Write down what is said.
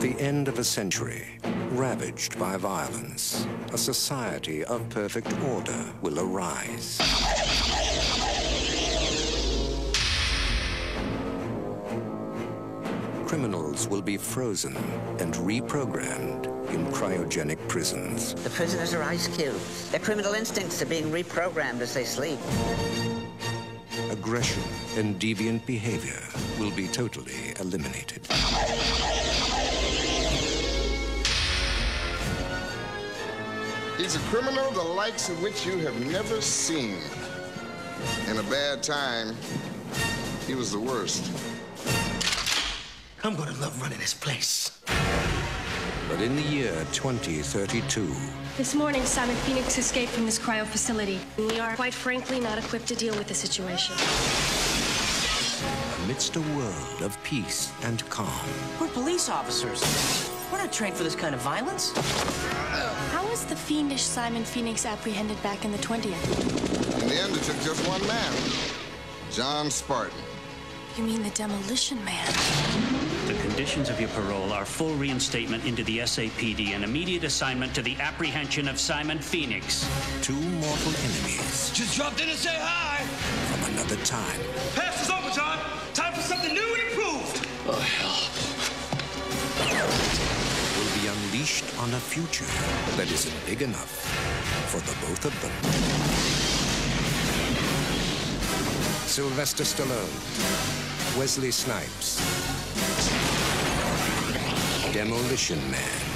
At the end of a century, ravaged by violence, a society of perfect order will arise. Criminals will be frozen and reprogrammed in cryogenic prisons. The prisoners are ice cubes. Their criminal instincts are being reprogrammed as they sleep. Aggression and deviant behavior will be totally eliminated. He's a criminal the likes of which you have never seen. In a bad time, he was the worst. I'm gonna love running this place. But in the year 2032, This morning, Simon Phoenix escaped from this cryo facility. We are, quite frankly, not equipped to deal with the situation. amidst a world of peace and calm, We're police officers. We're not trained for this kind of violence. Uh, How was the fiendish Simon Phoenix apprehended back in the 20th? In the end, it took just one man, John Spartan. You mean the Demolition Man? The conditions of your parole are full reinstatement into the SAPD and immediate assignment to the apprehension of Simon Phoenix. two mortal enemies Just dropped in to say hi. from another time Pass is over, John. Time for something new and improved. Oh, hell. Unleashed on a future that isn't big enough for the both of them. Sylvester Stallone, Wesley Snipes, Demolition Man.